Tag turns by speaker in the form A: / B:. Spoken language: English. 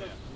A: Yeah.